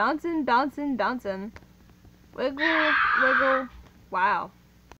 Bouncing, bouncing, bouncing. Wiggle, wiggle. Wow.